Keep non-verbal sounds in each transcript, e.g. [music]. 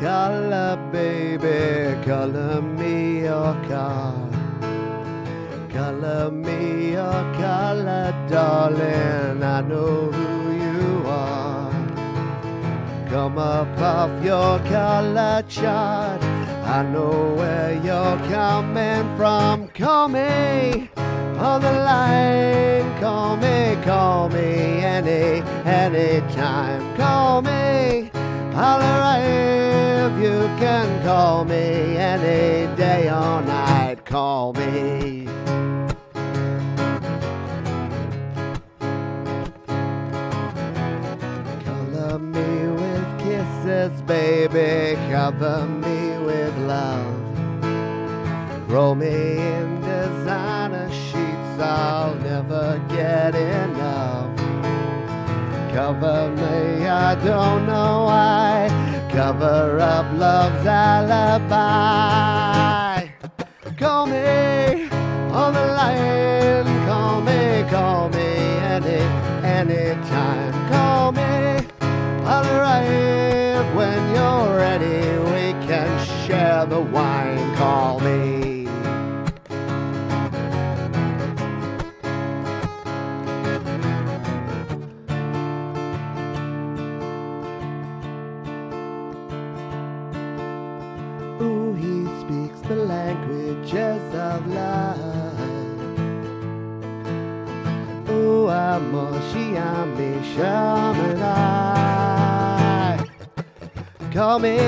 color, baby. Color me your car. Color me your color, darling. I know who you are. Come up off your color chart. I know where you're coming from. Call me on the line. Call me, call me any, any time. Call me. I'll arrive. You can call me any day or night. Call me. Color me with kisses, baby. Cover me with love. Roll me in designer sheets. I'll never get enough. Cover me, I don't know why. Cover up love's alibi. Call me on the line. Call me, call me any, any time. Call me. I'll arrive when you're ready. We can share the wine. Call Ami shamanai. Call me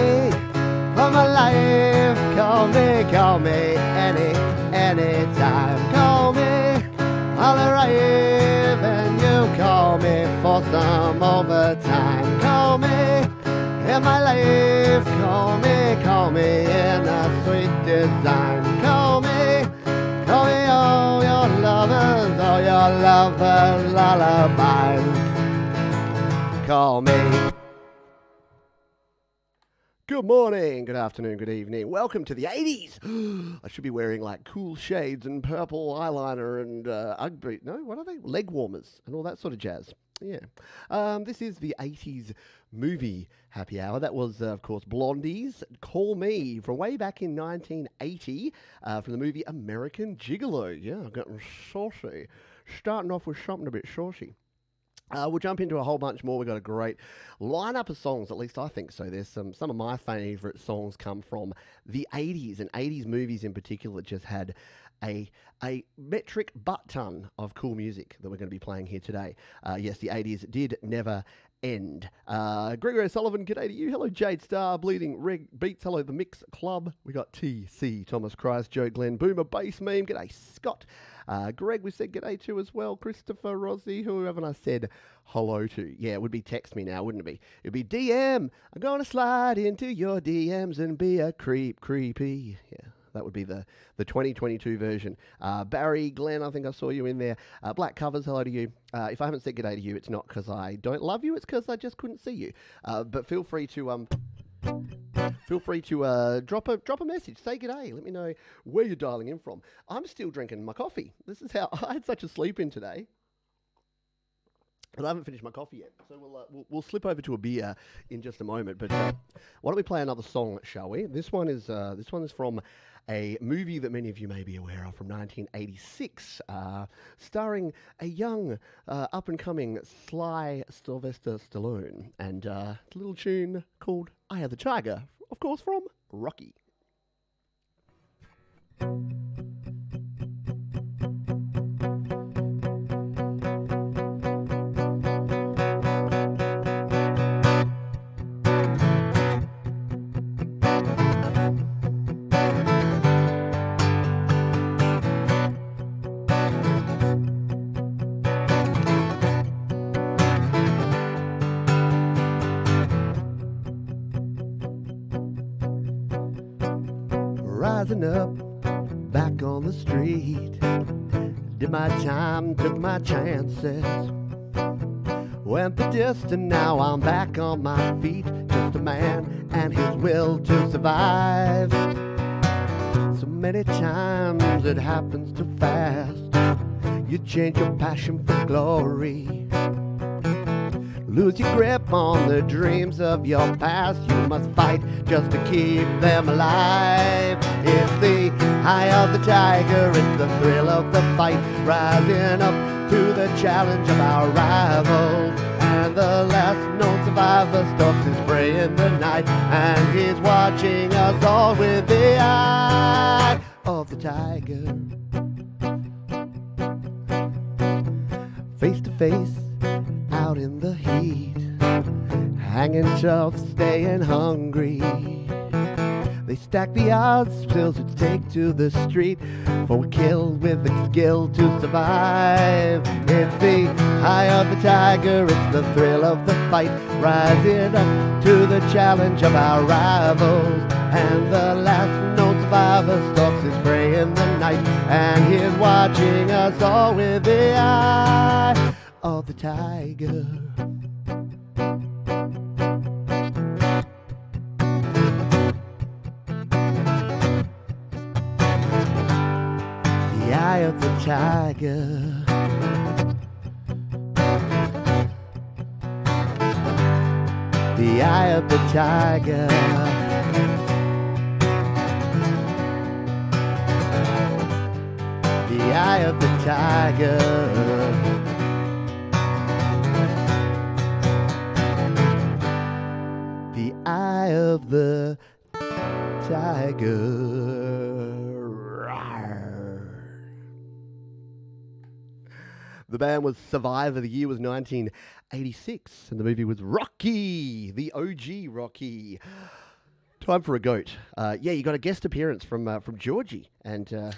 from my life. Call me, call me any, any time. Call me, I'll arrive and you call me for some overtime. Call me in my life. Call me, call me in a sweet design. Your lovers' lullabies. Call me. Good morning, good afternoon, good evening. Welcome to the 80s. [gasps] I should be wearing like cool shades and purple eyeliner and uh, ugly. No, what are they? Leg warmers and all that sort of jazz. Yeah. Um, this is the 80s movie happy hour. That was, uh, of course, Blondie's Call Me from way back in 1980 uh, from the movie American Gigolo. Yeah, getting saucy. Starting off with something a bit saucy. Uh, we'll jump into a whole bunch more. We've got a great lineup of songs, at least I think so. There's some, some of my favourite songs come from the 80s and 80s movies in particular that just had a, a metric butt ton of cool music that we're going to be playing here today. Uh, yes, the 80s did never end. Uh, Gregory O'Sullivan, g'day to you. Hello, Jade Star, Bleeding Reg Beats. Hello, The Mix Club. We got TC, Thomas Christ, Joe Glenn, Boomer Bass Meme. G'day, Scott. Uh, Greg, we said g'day to as well. Christopher, Rossi, who haven't I said hello to? Yeah, it would be text me now, wouldn't it be? It'd be DM. I'm going to slide into your DMs and be a creep, creepy. Yeah. That would be the, the 2022 version. Uh, Barry, Glenn, I think I saw you in there. Uh, Black Covers, hello to you. Uh, if I haven't said g'day to you, it's not because I don't love you, it's because I just couldn't see you. Uh, but feel free to um, feel free to uh, drop a drop a message. Say g'day. Let me know where you're dialing in from. I'm still drinking my coffee. This is how [laughs] I had such a sleep in today. But I haven't finished my coffee yet, so we'll, uh, we'll we'll slip over to a beer in just a moment. But uh, why don't we play another song, shall we? This one is uh, this one is from a movie that many of you may be aware of from 1986, uh, starring a young, uh, up and coming Sly Sylvester Stallone, and uh, a little tune called "Eye of the Tiger," of course, from Rocky. Up, back on the street. Did my time, took my chances. Went the distance, now I'm back on my feet. Just a man and his will to survive. So many times it happens too fast. You change your passion for glory. Lose your grip on the dreams of your past. You must fight just to keep them alive. It's the eye of the tiger, it's the thrill of the fight, rising up to the challenge of our rivals. And the last known survivor stalks his prey in the night, and he's watching us all with the eye of the tiger. Face to face, out in the heat, hanging tough, staying hungry. They stack the odds, pills to take to the street for a kill with the skill to survive. It's the eye of the tiger, it's the thrill of the fight, rising up to the challenge of our rivals. And the last known survivor stalks his prey in the night, and he's watching us all with the eye of the tiger. The eye of the tiger. The eye of the tiger. The eye of the tiger. Eye of the tiger. The band was Survivor. The year was 1986, and the movie was Rocky, the OG Rocky. Time for a goat. Uh, yeah, you got a guest appearance from uh, from Georgie, and uh,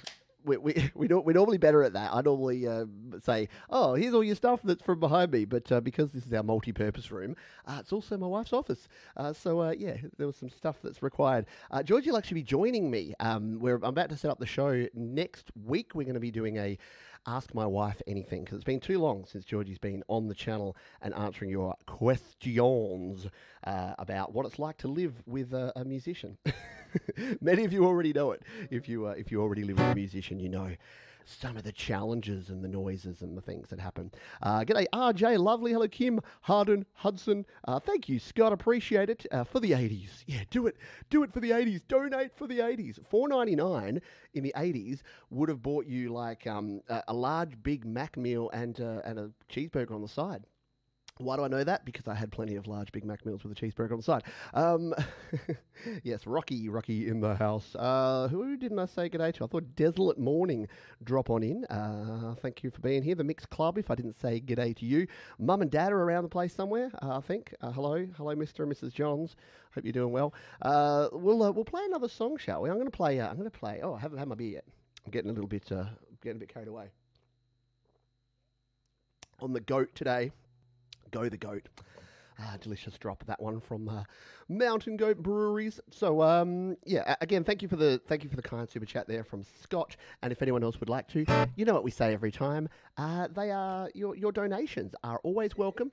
we we [laughs] we don't, we're normally better at that. I normally uh, say, "Oh, here's all your stuff that's from behind me," but uh, because this is our multi-purpose room, uh, it's also my wife's office. Uh, so uh, yeah, there was some stuff that's required. Uh, Georgie will actually be joining me. Um, we're I'm about to set up the show next week. We're going to be doing a Ask My Wife Anything because it's been too long since Georgie's been on the channel and answering your questions uh, about what it's like to live with a, a musician. [laughs] Many of you already know it. If you uh, if you already live with a musician, you know some of the challenges and the noises and the things that happen. Uh, g'day, RJ, lovely. Hello, Kim, Harden, Hudson. Uh, thank you, Scott. Appreciate it uh, for the 80s. Yeah, do it. Do it for the 80s. Donate for the 80s. 4.99 in the 80s would have bought you like um, a, a large Big Mac meal and uh, and a cheeseburger on the side. Why do I know that? Because I had plenty of large Big Mac meals with a cheeseburger on the side. Um, [laughs] yes, Rocky, Rocky in the house. Uh, who didn't I say good day to? I thought Desolate Morning drop on in. Uh, thank you for being here. The Mixed Club, if I didn't say good day to you. Mum and Dad are around the place somewhere, uh, I think. Uh, hello, hello, Mr. and Mrs. Johns. Hope you're doing well. Uh, we'll uh, we'll play another song, shall we? I'm going to play. I'm going to play. Oh, I haven't had my beer yet. I'm getting a little bit getting a bit carried away. On the goat today. Go the Goat. Ah, delicious drop that one from uh, Mountain Goat Breweries. So um, yeah, again, thank you for the thank you for the kind super chat there from Scott. And if anyone else would like to, you know what we say every time. Uh, they are your your donations are always welcome,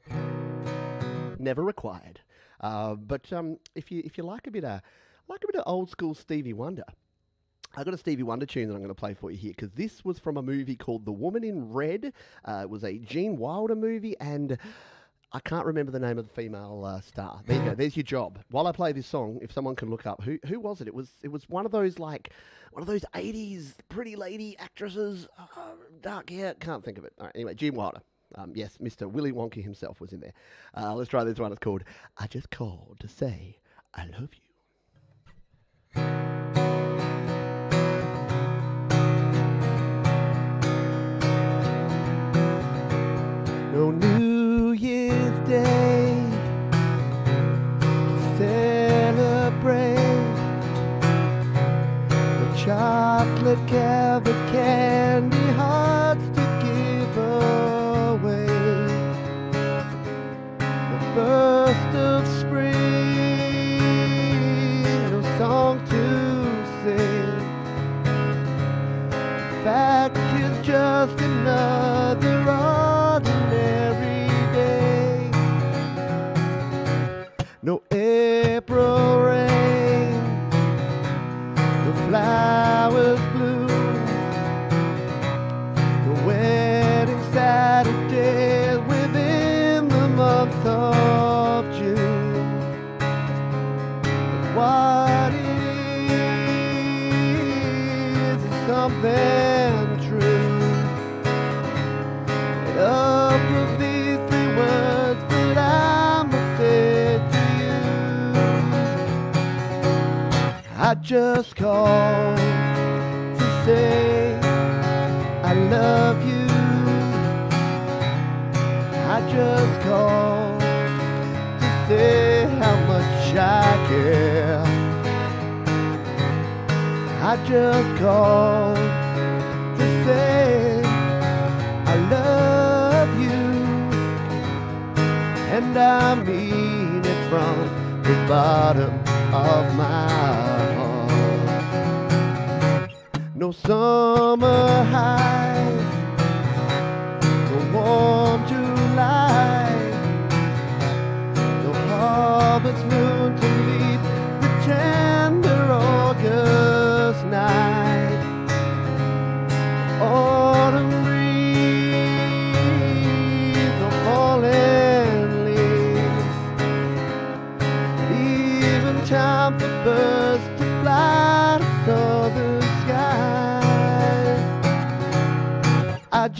never required. Uh, but um, if you if you like a bit of like a bit of old school Stevie Wonder. I got a Stevie Wonder tune that I'm going to play for you here because this was from a movie called The Woman in Red. Uh, it was a Gene Wilder movie, and I can't remember the name of the female uh, star. There you go. [laughs] There's your job. While I play this song, if someone can look up who who was it? It was it was one of those like one of those '80s pretty lady actresses, uh, dark hair. Can't think of it. All right, anyway, Gene Wilder. Um, yes, Mr. Willy Wonka himself was in there. Uh, let's try this one. It's called "I Just Called to Say I Love You." Chocolate covered candy just called to say I love you. I just called to say how much I care. I just called to say I love you, and I mean it from the bottom of my heart. No summer high, no warm July, no harvest moon to meet the tender August night. Autumn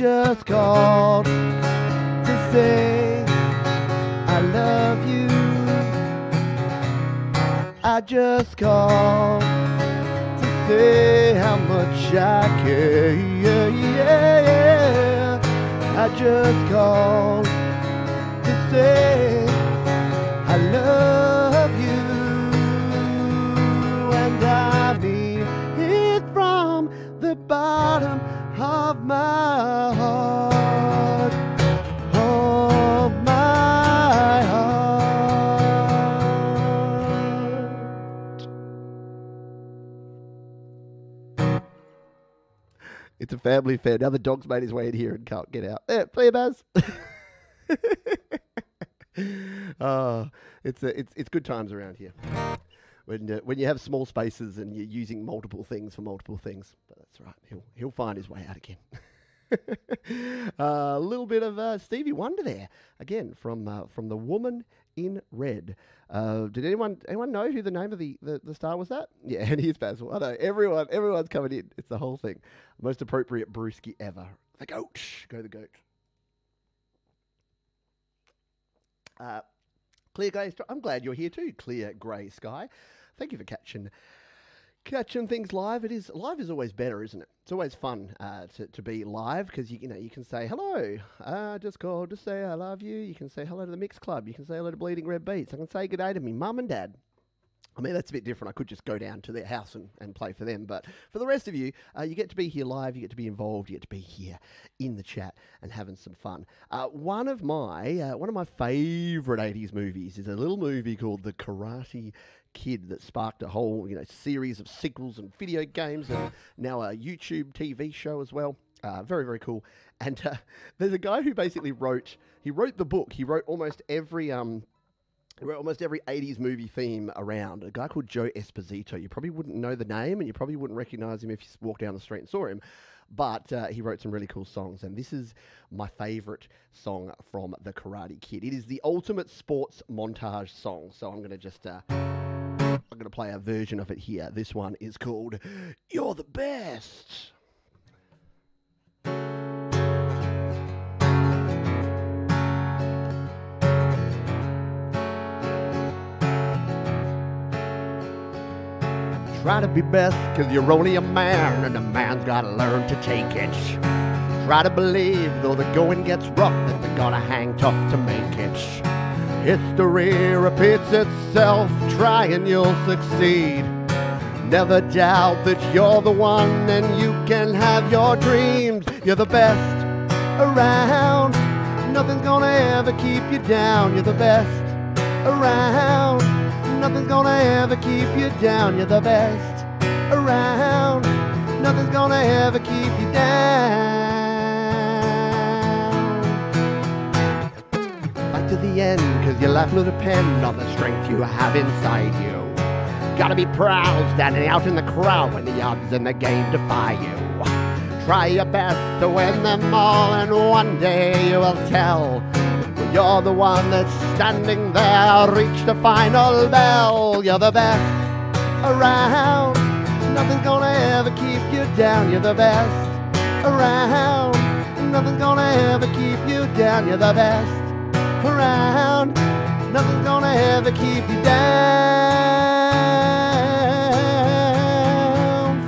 just called to say I love you. I just called to say how much I care. Yeah, yeah, yeah. I just called to say I love you, and I mean it from the bottom of my family fair. Now the dog's made his way in here and can't get out. There, play a Baz. oh, it's a, it's it's good times around here. When uh, when you have small spaces and you're using multiple things for multiple things. But that's right. He'll he'll find his way out again. [laughs] A little bit of uh, Stevie Wonder there again from uh, from the woman in red. Uh, did anyone anyone know who the name of the, the, the star was? That [laughs] yeah, and here's Basil. I know everyone everyone's coming in. It's the whole thing. Most appropriate brewski ever. The goat. Go the goat. Uh, clear grey. I'm glad you're here too. Clear grey sky. Thank you for catching catching things live. It is live is always better, isn't it? It's always fun uh, to, to be live because you, you know you can say hello. Uh, just called to say I love you. You can say hello to the Mix Club. You can say hello to Bleeding Red Beats. I can say good day to me mum and dad. I mean, that's a bit different. I could just go down to their house and, and play for them. But for the rest of you, uh, you get to be here live, you get to be involved, you get to be here in the chat and having some fun. Uh, one of my uh, one of my favourite 80s movies is a little movie called The Karate Kid that sparked a whole you know series of sequels and video games and now a YouTube TV show as well. Uh, very very cool. And uh, there's a guy who basically wrote he wrote the book. He wrote almost every um almost every 80s movie theme around. A guy called Joe Esposito. You probably wouldn't know the name and you probably wouldn't recognize him if you walked down the street and saw him. But uh, he wrote some really cool songs, and this is my favorite song from The Karate Kid. It is the ultimate sports montage song, so I'm going to just. Uh, I'm going to play a version of it here. This one is called You're the Best. Try to be best, cause you're only a man, and a man's gotta learn to take it. Try to believe, though the going gets rough, that they're gonna hang tough to make it. History repeats itself, try and you'll succeed. Never doubt that you're the one and you can have your dreams. You're the best around. Nothing's gonna ever keep you down. You're the best around. Nothing's gonna ever keep you down. You're the best around. Nothing's gonna ever keep you down. Fight to the end, cause your life will depend on the strength you have inside you. Gotta be proud standing out in the crowd when the odds in the game defy you. Try your best to win them all, and one day you will tell. You're the one that's standing there, reach the final bell. You're the best around. Nothing's gonna ever keep you down. You're the best around. Nothing's gonna ever keep you down. You're the best around. Nothing's gonna ever keep you down.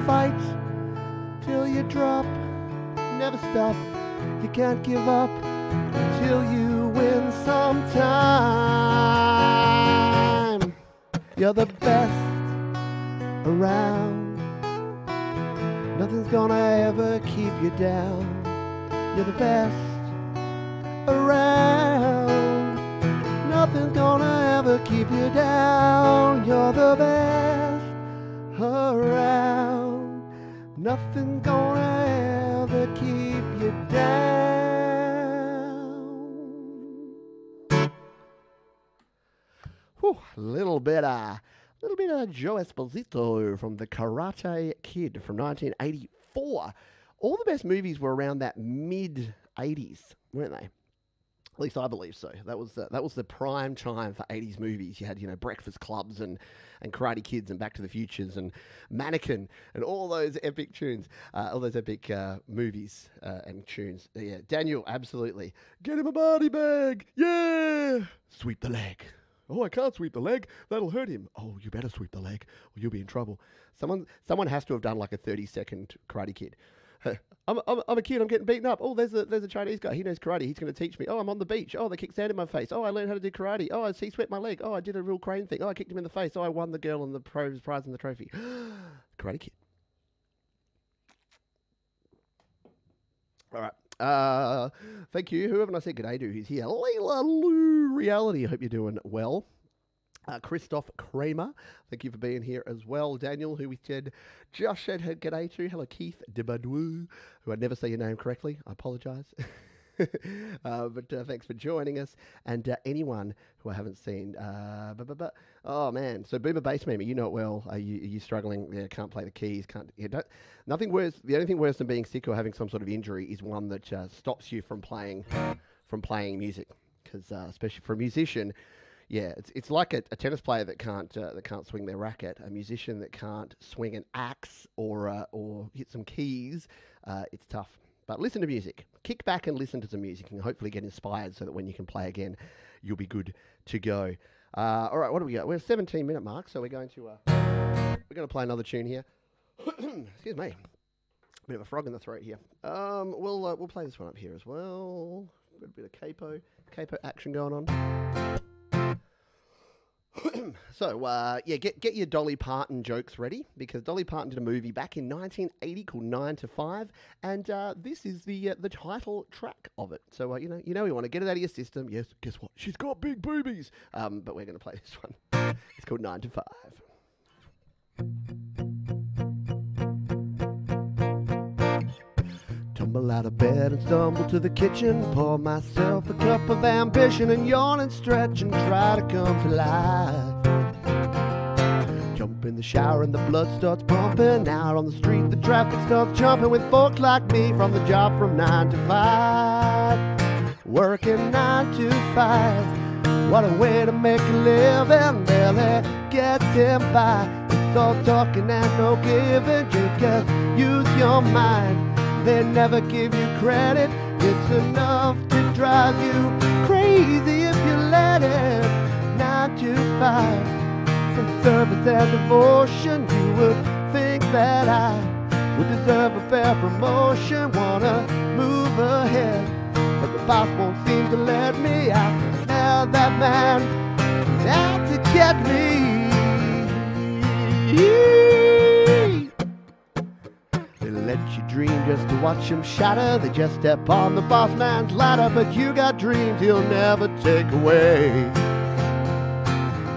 Fight till you drop. Never stop. You can't give up till you win sometime. You're the best around. Nothing's gonna ever keep you down. You're the best around. Nothing's gonna ever keep you down. You're the best around. Nothing's gonna ever keep you down. Whew, a little bit, uh, little bit of Joe Esposito from The Karate Kid from 1984. All the best movies were around that mid 80s, weren't they? At least I believe so. That was the, that was the prime time for 80s movies. You had, you know, Breakfast Clubs and, and Karate Kids and Back to the Futures and Mannequin and all those epic tunes, uh, all those epic uh, movies uh, and tunes. Yeah, Daniel, absolutely. Get him a body bag. Yeah. Sweep the leg. Oh, I can't sweep the leg. That'll hurt him. Oh, you better sweep the leg or you'll be in trouble. Someone, someone has to have done like a 30 second Karate Kid. [laughs] I'm, I'm, I'm a kid. I'm getting beaten up. Oh, there's a there's a Chinese guy. He knows karate. He's going to teach me. Oh, I'm on the beach. Oh, they kicked sand in my face. Oh, I learned how to do karate. Oh, he swept my leg. Oh, I did a real crane thing. Oh, I kicked him in the face. Oh, I won the girl and the prize and the trophy. [gasps] karate Kid. All right. Uh, thank you. Whoever I said good day to who's here. Leila Lou Reality. Hope you're doing well. Uh, Christoph Kramer, thank you for being here as well. Daniel, who we said Josh said good day to. Hello, Keith Debadou, who I never say your name correctly. I apologise. [laughs] [laughs] uh, but uh, thanks for joining us. And uh, anyone who I haven't seen, uh, bu- bu- bu- oh man, so Boomer Bass Meme, you know it well. Are you, are you struggling? Yeah, can't play the keys. Can't. Yeah, don't, nothing worse. The only thing worse than being sick or having some sort of injury is one that uh, stops you from playing, from playing music. Because uh, especially for a musician, yeah, it's it's like a, a tennis player that can't uh, that can't swing their racket, a musician that can't swing an axe or uh, or hit some keys. Uh, it's tough. But listen to music. Kick back and listen to some music, and hopefully get inspired, so that when you can play again, you'll be good to go. Uh, all right, what do we got? We're 17 minute mark, so we're going to uh, we're going to play another tune here. [coughs] Excuse me, bit of a frog in the throat here. Um, we'll uh, we'll play this one up here as well. Got a bit of capo capo action going on. So uh, yeah, get get your Dolly Parton jokes ready because Dolly Parton did a movie back in 1980 called Nine to Five, and uh, this is the uh, the title track of it. So uh, you know you know you want to get it out of your system. Yes, guess what? She's got big boobies. Um, but we're going to play this one. [laughs] It's called Nine to Five. Tumble out of bed and stumble to the kitchen. Pour myself a cup of ambition and yawn and stretch and try to come to life. Jump in the shower and the blood starts pumping. Out on the street, the traffic starts jumping with folks like me from the job from nine to five. Working nine to five. What a way to make a living, barely him by. It's all talking and no giving. You just use your mind. They never give you credit. It's enough to drive you crazy if you let it. Nine to five for service and devotion. You would think that I would deserve a fair promotion. Wanna move ahead, but the boss won't seem to let me. I tell that man out to get me. Let you dream just to watch them shatter. They just step on the boss man's ladder, but you got dreams he'll never take away.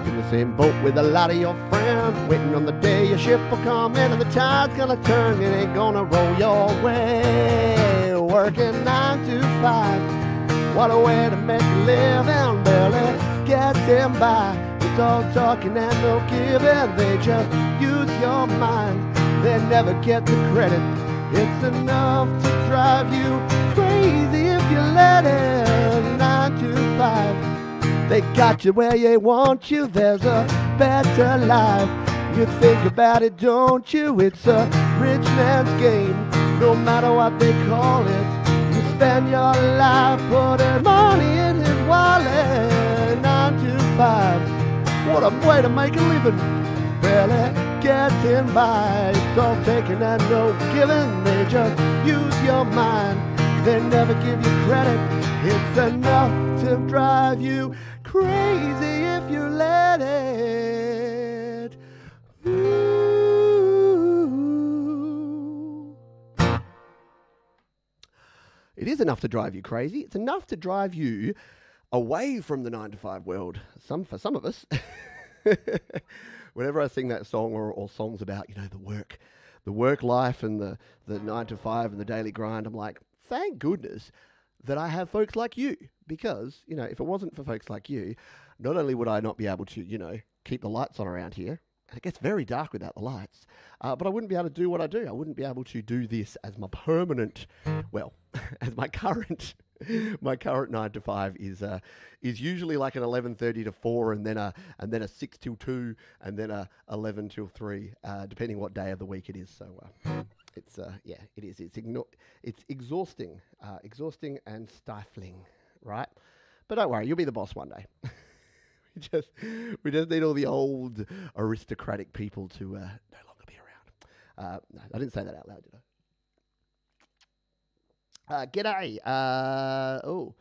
In the same boat with a lot of your friends, waiting on the day your ship will come in and the tide's gonna turn. It ain't gonna roll your way. Working nine to five. What a way to make a living, barely him by. It's all talking and no giving. They just use your mind. They never get the credit. It's enough to drive you crazy if you let it. Nine to five. They got you where they want you. There's a better life. You think about it, don't you? It's a rich man's game, no matter what they call it. You spend your life putting money in his wallet. Nine to five, what a way to make a living. Barely getting by. It's all taken and no giving. They just use your mind. They never give you credit. It's enough to drive you crazy if you let it. It is enough to drive you crazy. It's enough to drive you away from the nine to five world. Some for some of us. [laughs] Whenever I sing that song or, or songs about, you know, the work, the work life and the, the nine to five and the daily grind, I'm like, thank goodness that I have folks like you. Because, you know, if it wasn't for folks like you, not only would I not be able to, you know, keep the lights on around here, and it gets very dark without the lights, uh, but I wouldn't be able to do what I do. I wouldn't be able to do this as my permanent, well, [laughs] as my current. [laughs] My current nine to five is uh, is usually like an eleven thirty to four, and then a and then a six till two, and then a eleven till three, uh, depending what day of the week it is. So uh, it's uh, yeah, it is. It's igno- it's exhausting, uh, exhausting and stifling, right? But don't worry, you'll be the boss one day. [laughs] we just we just need all the old aristocratic people to uh, no longer be around. No, I didn't say that out loud, did I? Uh, g'day. Uh, oh,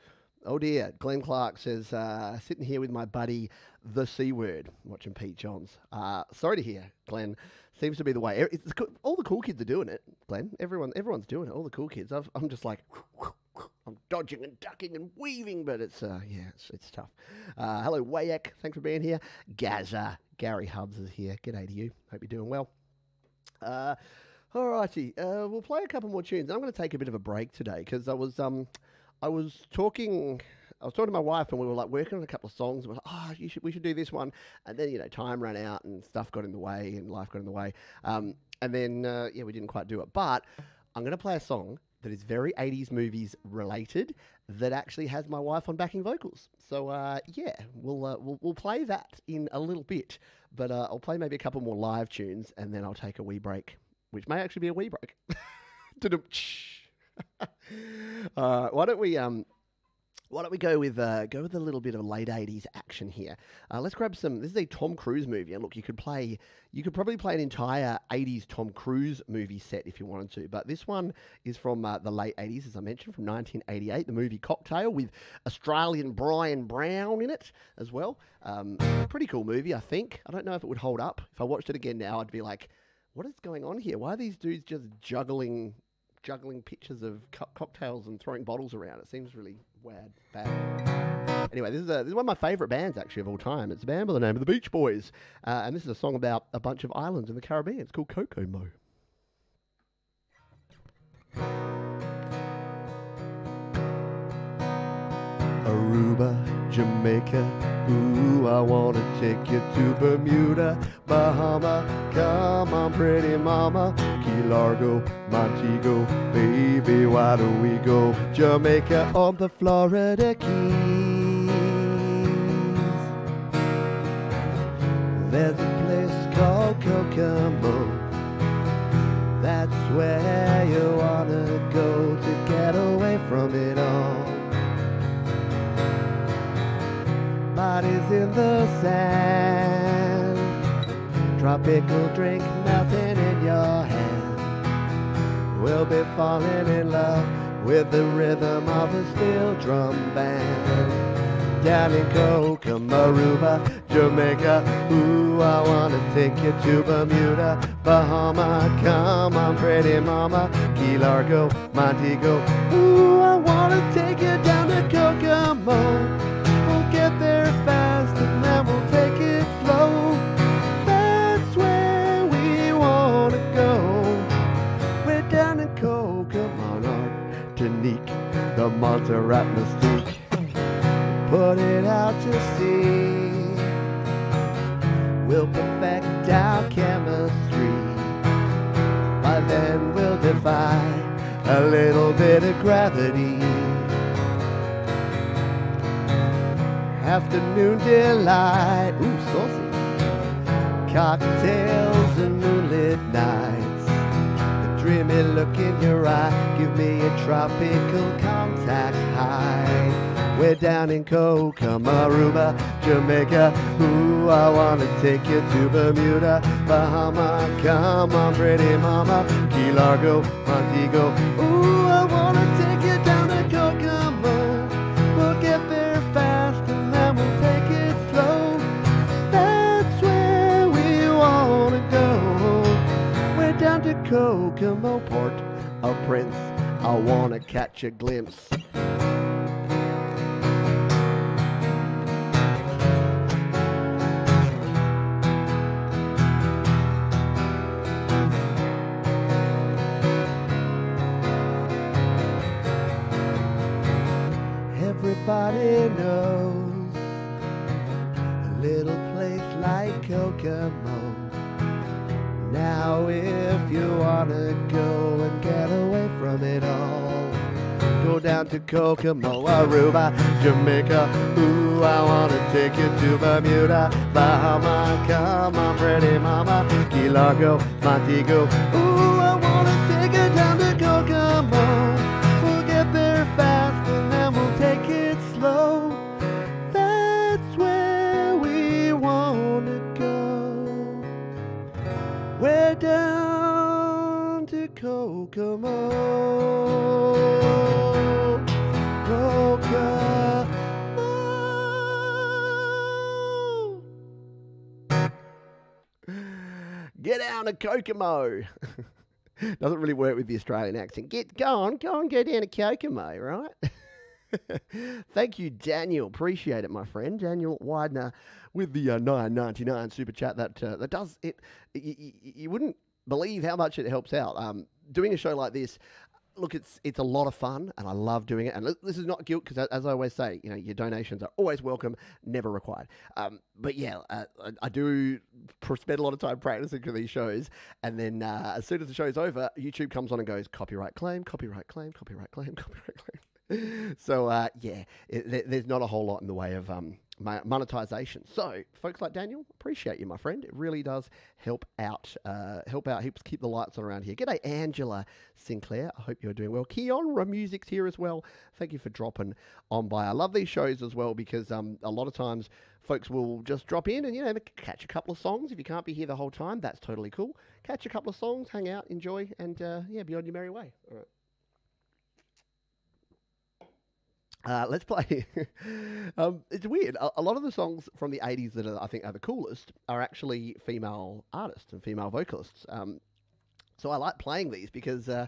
oh dear. Glenn Clark says, uh, sitting here with my buddy, the C word, watching Pete Johns. Uh, sorry to hear, Glenn. Seems to be the way. It's, all the cool kids are doing it, Glenn. Everyone, everyone's doing it. All the cool kids. I've, I'm just like, I'm dodging and ducking and weaving, but it's, uh, yeah, it's, it's tough. Uh, hello, Wayek. Thanks for being here. Gaza. Gary Hubs is here. G'day to you. Hope you're doing well. Uh, Alrighty, uh, we'll play a couple more tunes. I'm going to take a bit of a break today because I was um, I was talking, I was talking to my wife and we were like working on a couple of songs. And we're like, oh, you should, we should do this one. And then you know, time ran out and stuff got in the way and life got in the way. Um, and then uh, yeah, we didn't quite do it. But I'm going to play a song that is very 80s movies related that actually has my wife on backing vocals. So uh, yeah, we'll, uh, we'll we'll play that in a little bit. But uh, I'll play maybe a couple more live tunes and then I'll take a wee break which may actually be a wee break. [laughs] [laughs] uh, why don't we um, why don't we go with uh, go with a little bit of late eighties action here? Uh, let's grab some. This is a Tom Cruise movie, and look, you could play, you could probably play an entire eighties Tom Cruise movie set if you wanted to. But this one is from uh, the late eighties, as I mentioned, from 1988. The movie Cocktail with Australian Bryan Brown in it as well. Um, pretty cool movie, I think. I don't know if it would hold up. If I watched it again now, I'd be like, what is going on here? Why are these dudes just juggling juggling pictures of co- cocktails and throwing bottles around? It seems really wad bad. Anyway, this is, a, this is one of my favourite bands actually of all time. It's a band by the name of the Beach Boys, uh, and this is a song about a bunch of islands in the Caribbean. It's called Kokomo. Aruba, Jamaica. Ooh, I wanna take you to Bermuda, Bahama. Come on, pretty mama. Key Largo, Montego, baby, why do we go Jamaica on the Florida Keys? There's a place called Kokomo. That's where you wanna go to get away from it all. Bodies in the sand, tropical drink melting in your hand. We'll be falling in love with the rhythm of a steel drum band. Down in Kokomo, Aruba, Jamaica. Ooh, I wanna take you to Bermuda, Bahama. Come on, pretty mama. Key Largo, Montego. Ooh, I wanna take you down to Kokomo. The Montserrat Mystique. Put it out to sea. We'll perfect our chemistry. By then we'll defy a little bit of gravity. Afternoon delight, ooh, saucy. cocktails and moonlit nights. Dreamy look in your eye, give me a tropical contact high. We're down in Kokomo, Aruba, Jamaica. Ooh, I wanna take you to Bermuda, Bahama. Come on, pretty mama, Key Largo, Montego. Ooh, Kokomo, Port au Prince. I wanna catch a glimpse. Everybody knows a little place like Kokomo. Now, if you wanna go and get away from it all, go down to Kokomo, Aruba, Jamaica. Ooh, I wanna take you to Bermuda, Bahama. Come on, pretty mama, Key Largo, Montego. Ooh, I wanna Kokomo. Kokomo. Get down to Kokomo. [laughs] Doesn't really work with the Australian accent. Get go on, go on, go down to Kokomo, right? [laughs] Thank you, Daniel. Appreciate it, my friend. Daniel Widener with the uh, nine ninety nine super chat. That uh, that does it. y- y- y- You wouldn't believe how much it helps out. Um, doing a show like this, look, it's it's a lot of fun, and I love doing it. And this is not guilt because, as I always say, you know, your donations are always welcome, never required. Um, but yeah, uh, I, do spend a lot of time practicing for these shows, and then uh, as soon as the show's over, YouTube comes on and goes copyright claim, copyright claim, copyright claim, [laughs] copyright claim. so uh, yeah, it, there's not a whole lot in the way of um, monetization. So folks like Daniel, appreciate you, my friend. It really does help out. Uh, help out. Helps keep the lights on around here. G'day, Angela Sinclair. I hope you're doing well. Keon Music's here as well. Thank you for dropping on by. I love these shows as well because um, a lot of times folks will just drop in and you know catch a couple of songs. If you can't be here the whole time, that's totally cool. Catch a couple of songs, hang out, enjoy, and uh, yeah, be on your merry way. All right. Uh, let's play. [laughs] um, it's weird. A, a lot of the songs from the 80s that are, I think are the coolest are actually female artists and female vocalists. Um, so I like playing these because uh,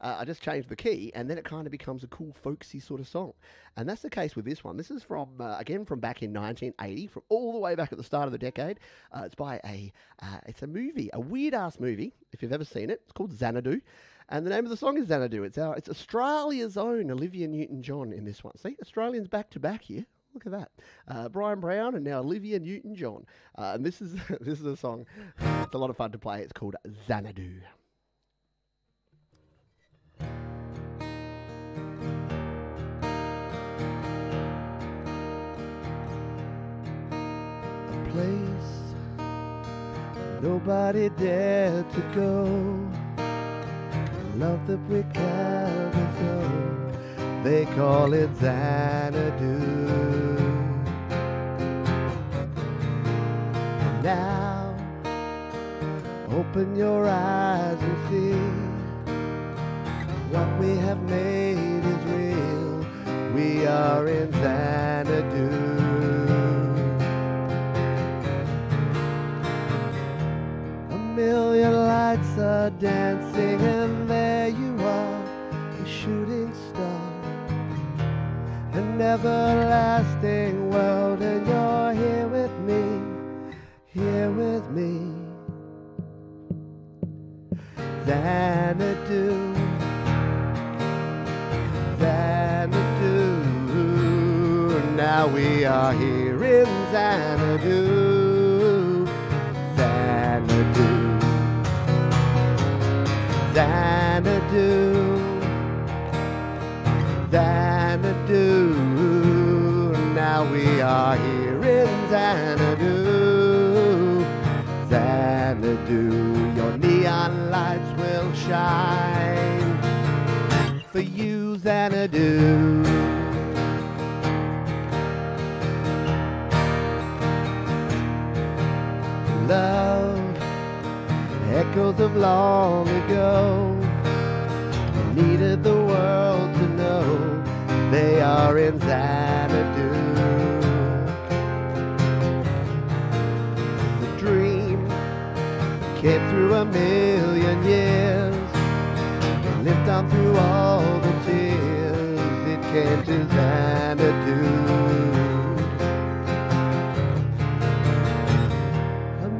uh, I just change the key and then it kind of becomes a cool folksy sort of song. And that's the case with this one. This is from, uh, again, from back in 1980, from all the way back at the start of the decade. Uh, it's by a, uh, it's a movie, a weird ass movie, if you've ever seen it. It's called Xanadu. And the name of the song is Xanadu. It's our, it's Australia's own Olivia Newton-John in this one. See, Australians back to back here. Look at that. Uh, Bryan Brown and now Olivia Newton-John. Uh, and this is [laughs] this is a song. It's a lot of fun to play. It's called Xanadu. A place nobody dared to go. Love the brick so they call it Xanadu. And now, open your eyes and see what we have made is real. We are in Xanadu. Million lights are dancing, and there you are, a shooting star. An everlasting world, and you're here with me, here with me. Xanadu, Xanadu. Now we are here in Xanadu, Xanadu. Xanadu, Xanadu. Now we are here in Xanadu, Xanadu. Your neon lights will shine for you, Xanadu. Love, echoes of long ago, needed the world to know they are in Xanadu. The dream came through a million years, lived on through all the tears. It came to Xanadu.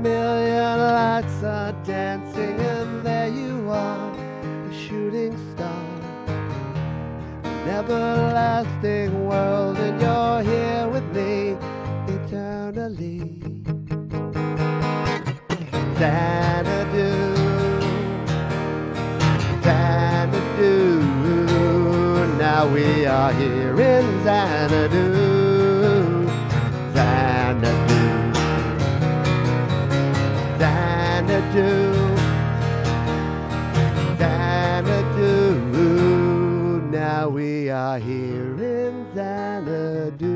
Million lights are dancing, and there you are, a shooting star. An everlasting world, and you're here with me eternally. Xanadu, Xanadu. Now we are here in Xanadu. Now we are here in Xanadu,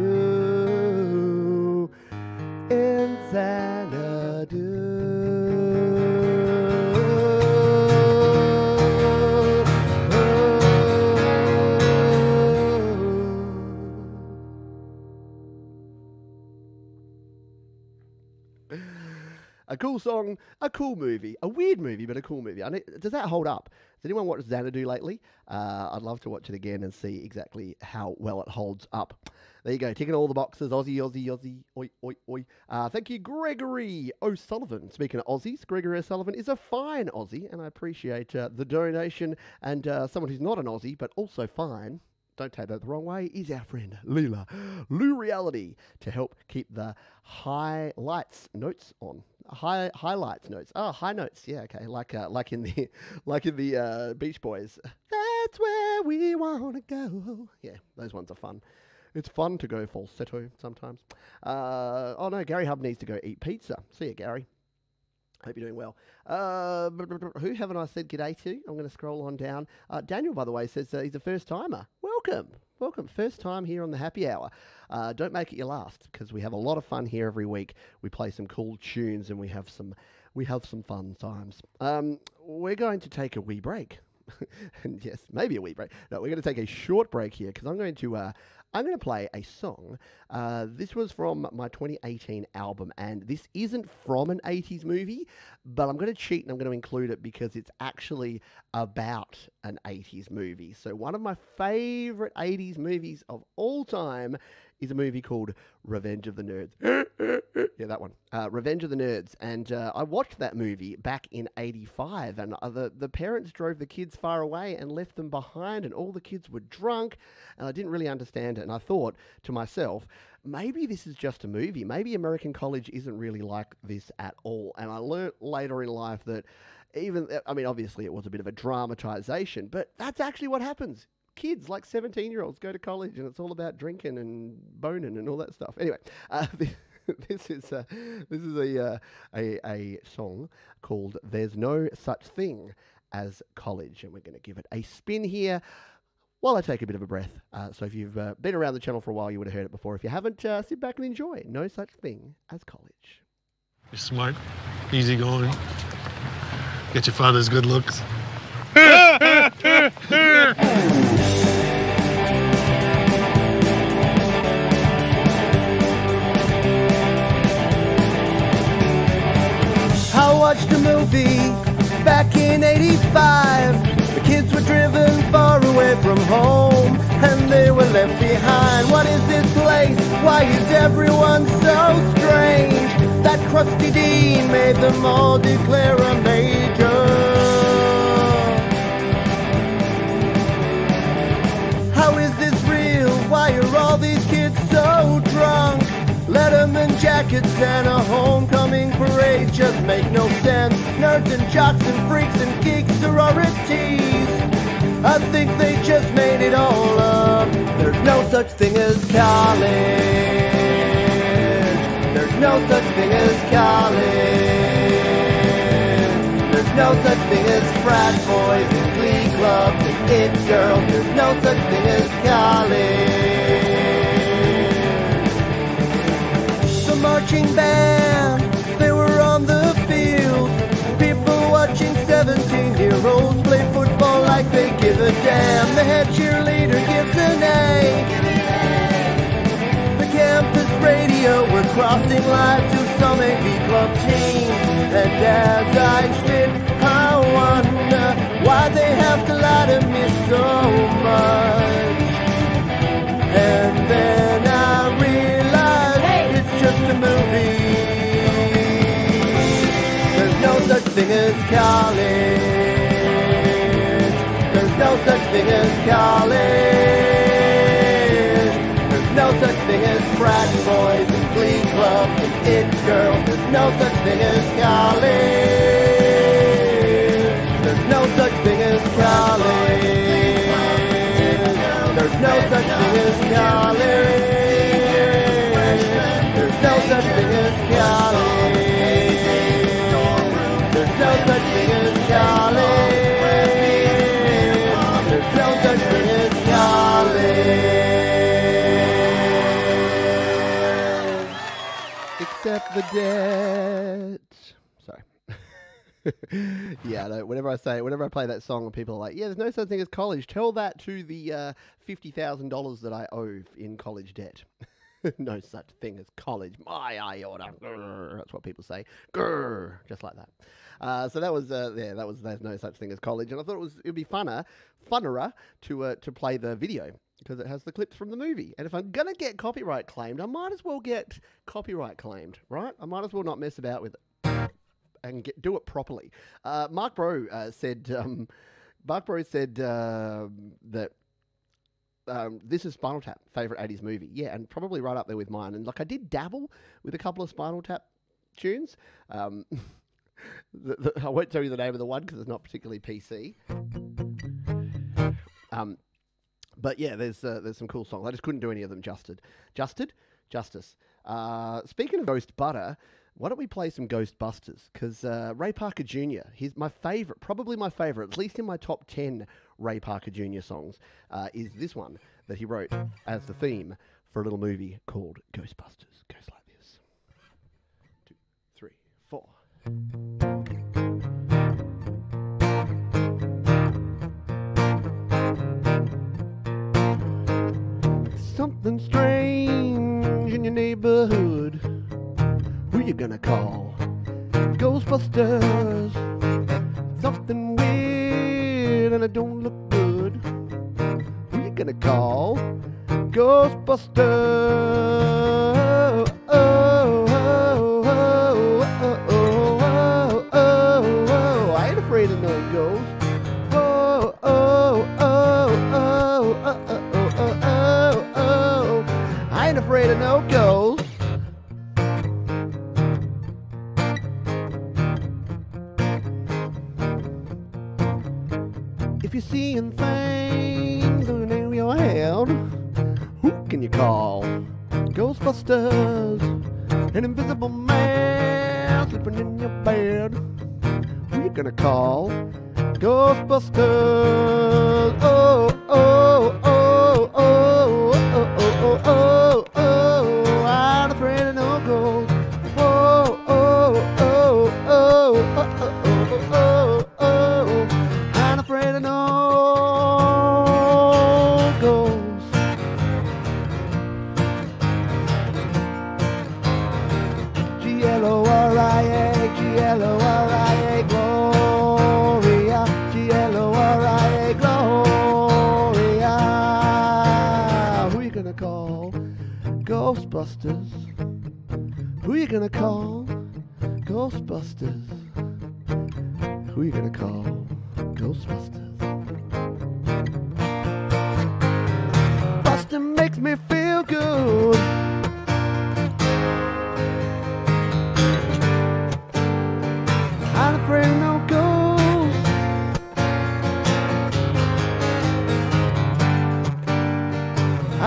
in Xanadu. A cool song, a cool movie, a weird movie, but a cool movie. I know, does that hold up? Has anyone watched Xanadu lately? Uh, I'd love to watch it again and see exactly how well it holds up. There you go, ticking all the boxes. Aussie, Aussie, Aussie. Oi, oi, oi. Uh, thank you, Gregory O'Sullivan. Speaking of Aussies, Gregory O'Sullivan is a fine Aussie, and I appreciate uh, the donation. And uh, someone who's not an Aussie, but also fine, don't take that the wrong way, is our friend Leela, Lou Reality, to help keep the high lights notes on. High highlights notes. Oh, high notes. Yeah, okay. Like uh, like in the [laughs] like in the uh, Beach Boys. That's where we want to go. Yeah, those ones are fun. It's fun to go falsetto sometimes. Uh, oh no, Gary Hub needs to go eat pizza. See you, Gary. Hope you're doing well. Uh, who haven't I said g'day to? I'm going to scroll on down. Uh, Daniel, by the way, says uh, he's a first timer. Welcome. Welcome. First time here on the happy hour. Uh, don't make it your last because we have a lot of fun here every week. We play some cool tunes and we have some we have some fun times. Um, we're going to take a wee break. and [laughs] yes, maybe a wee break. No, we're going to take a short break here because I'm going to uh, I'm going to play a song. Uh, this was from my 2018 album, and this isn't from an 80s movie, but I'm going to cheat and I'm going to include it because it's actually about an 80s movie. So, one of my favorite 80s movies of all time is a movie called Revenge of the Nerds. yeah, that one. Uh, Revenge of the Nerds. And uh, I watched that movie back in 85, and uh, the, the parents drove the kids far away and left them behind, and all the kids were drunk, and I didn't really understand it. And I thought to myself, maybe this is just a movie. Maybe American college isn't really like this at all. And I learnt later in life that even, I mean, obviously it was a bit of a dramatization, but that's actually what happens kids like 17 year olds go to college and it's all about drinking and boning and all that stuff anyway [laughs] uh, [laughs] this is a, this is a, uh, a a song called "There's No Such Thing as College," and we're going to give it a spin here. While I take a bit of a breath, uh, so if you've uh, been around the channel for a while, you would have heard it before. If you haven't, uh, sit back and enjoy. No such thing as college. You're smart, easygoing, get your father's good looks. [laughs] back in 85. The kids were driven far away from home and they were left behind. What is this place? Why is everyone so strange? That crusty dean made them all declare a major. Jackets and a homecoming parade just make no sense. Nerds and jocks and freaks and geeks sororities. I think they just made it all up. There's no such thing as college. There's no such thing as college. There's no such thing as frat boys and glee clubs and it girls. There's no such thing as college. Marching band, they were on the field. People watching 17 year olds play football like they give a damn. The head cheerleader gives an A. The campus radio, we're crossing live to some AV club team. And as I sit, I wonder why they have to lie to me so college. There's no such thing as frat boys and glee clubs and it girls. There's no such thing as college. There's no such thing as college. There's no such thing as college. Except the debt. Sorry. [laughs] yeah, know. Whenever I say, whenever I play that song, people are like, "Yeah, there's no such thing as college." Tell that to the uh, fifty thousand dollars that I owe in college debt. [laughs] no such thing as college. My iota. Grr, that's what people say. Grr, just like that. Uh, so that was uh, yeah, that was there's no such thing as college, and I thought it was it'd be funner, funnerer to uh, to play the video because it has the clips from the movie. And if I'm gonna get copyright claimed, I might as well get copyright claimed, right? I might as well not mess about with it and get, do it properly. Uh, Mark Bro uh, said, um, Mark Bro said uh, that um, this is Spinal Tap favorite '80s movie. Yeah, and probably right up there with mine. And like I did dabble with a couple of Spinal Tap tunes. Um, [laughs] the, the, I won't tell you the name of the one because it's not particularly PC. Um, but yeah, there's uh, there's some cool songs. I just couldn't do any of them. Justed, Justed, Justice. Uh, speaking of Ghost Butter, why don't we play some Ghostbusters? Because uh, Ray Parker Jr. He's my favorite, probably my favorite, at least in my top ten Ray Parker Jr. songs, uh, is this one that he wrote as the theme for a little movie called Ghostbusters. Goes Something strange in your neighborhood. Who you gonna call? Ghostbusters. Something weird and it don't look good. Who you gonna call? Ghostbusters.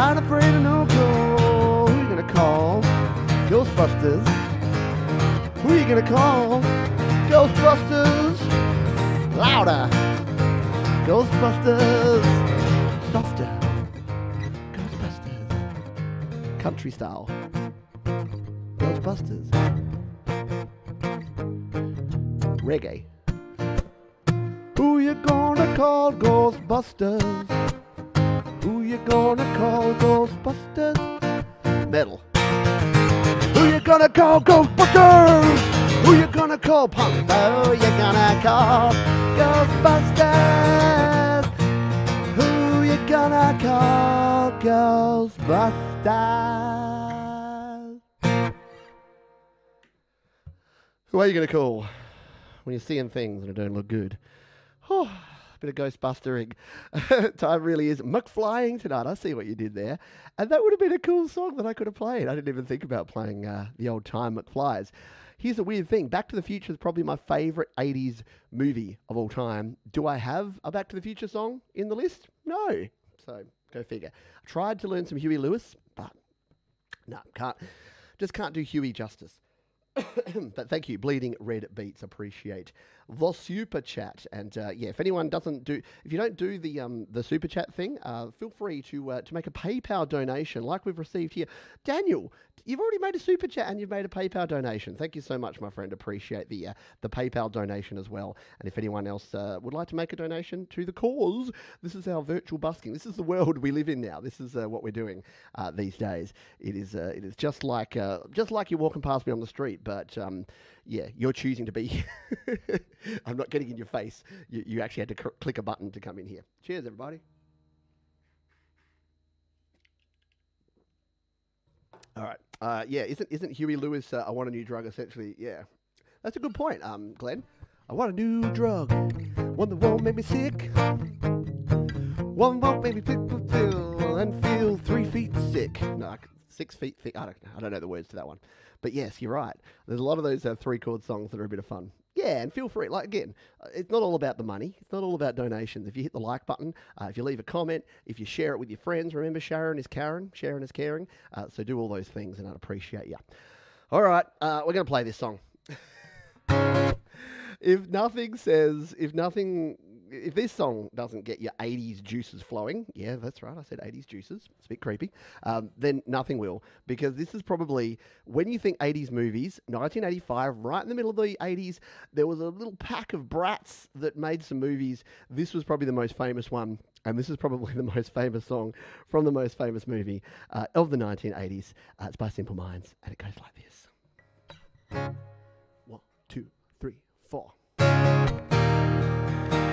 I'm afraid of no ghosts. Who you gonna call? Ghostbusters. Who you gonna call? Ghostbusters. Louder. Ghostbusters. Softer. Ghostbusters. Country style. Ghostbusters. Reggae. Who you gonna call Ghostbusters? You gonna call Ghostbusters? Metal. Who you gonna call Ghostbusters? Who you gonna call punk? Who you gonna call Ghostbusters? Who you gonna call Ghostbusters? Who are you gonna call when you're seeing things that don't look good? [sighs] Oh, bit of ghostbustering. [laughs] Time really is McFlying tonight. I see what you did there. And that would have been a cool song that I could have played. I didn't even think about playing uh, the old time McFlies. Here's a weird thing Back to the Future is probably my favorite 80s movie of all time. Do I have a Back to the Future song in the list? No. So go figure. I tried to learn some Huey Lewis, but no, can't. Just can't do Huey justice. [coughs] but thank you, Bleeding Red Beats. Appreciate the super chat. And uh, yeah, if anyone doesn't do, if you don't do the um, the super chat thing, uh, feel free to uh, to make a PayPal donation like we've received here. Daniel, you've already made a super chat and you've made a PayPal donation. Thank you so much, my friend. Appreciate the uh, the PayPal donation as well. And if anyone else uh, would like to make a donation to the cause, this is our virtual busking. This is the world we live in now. This is uh, what we're doing uh, these days. It is uh, it is just like just like you're walking past me on the street, but um, yeah, you're choosing to be. [laughs] I'm not getting in your face. You, you actually had to cr- click a button to come in here. Cheers, everybody. All right. Uh, yeah, isn't isn't Huey Lewis? Uh, I want a new drug. Essentially, yeah, that's a good point, um, Glenn. I want a new drug, one that won't make me sick, one won't make me feel feel and feel three feet sick. No, six feet thick. I don't, I don't know the words to that one, but yes, you're right. There's a lot of those uh, three chord songs that are a bit of fun. Yeah, and feel free. Like again, uh, it's not all about the money. It's not all about donations. If you hit the like button, uh, if you leave a comment, if you share it with your friends, remember Sharon is Karen. Sharon is caring. Uh, so do all those things, and I'd appreciate you. All right, uh, we're gonna play this song. [laughs] if nothing says, if nothing, if this song doesn't get your 80s juices flowing, yeah, that's right, I said 80s juices, it's a bit creepy, um, then nothing will, because this is probably, when you think 80s movies, 1985, right in the middle of the 80s, there was a little pack of brats that made some movies. This was probably the most famous one. And this is probably [laughs] the most famous song from the most famous movie uh, of the 1980s. Uh, it's by Simple Minds, and it goes like this.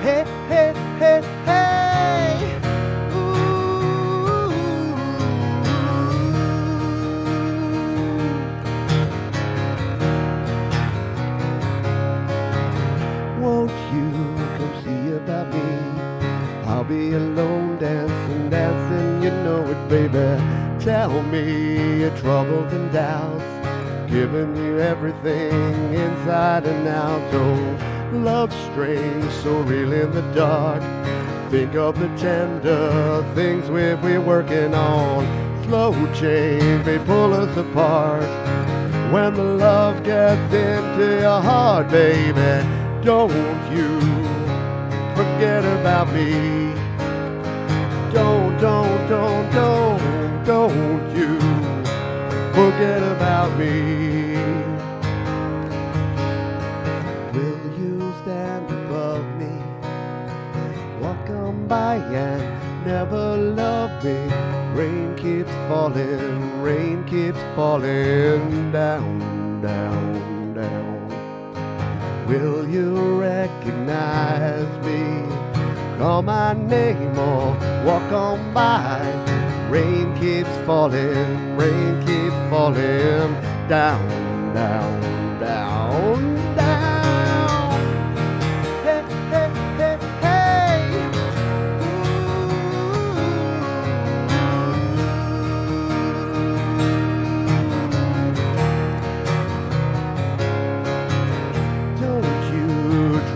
Hey, hey, hey, hey. Ooh. Won't you come see about me? I'll be alone dancing, dancing, you know it, baby. Tell me your troubles and doubts, giving you everything inside and out. Oh, love strange, so real in the dark. Think of the tender things we'll be working on. Slow change may pull us apart. When the love gets into your heart, baby, don't you forget about me. Don't, don't, don't, don't, don't you forget about me. By and never love me. Rain keeps falling, rain keeps falling down, down, down. Will you recognize me? Call my name or walk on by. Rain keeps falling, rain keeps falling down, down,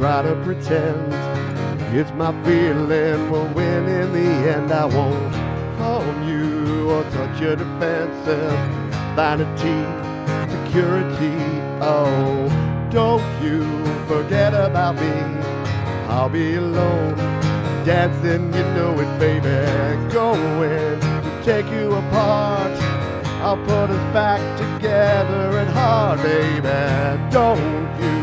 try to pretend it's my feeling will win in the end. I won't harm you or touch your defenses, vanity, security. Oh, don't you forget about me. I'll be alone, dancing, you know it, baby. Going to take you apart. I'll put us back together at heart, baby. Don't you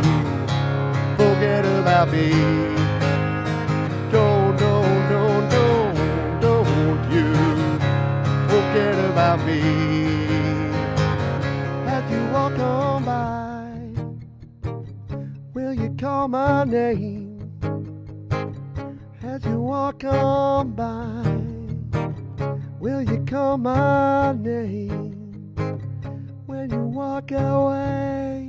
forget me. Don't, no, no, no, don't you forget about me. As you walk on by, will you call my name? As you walk on by, will you call my name? When you walk away.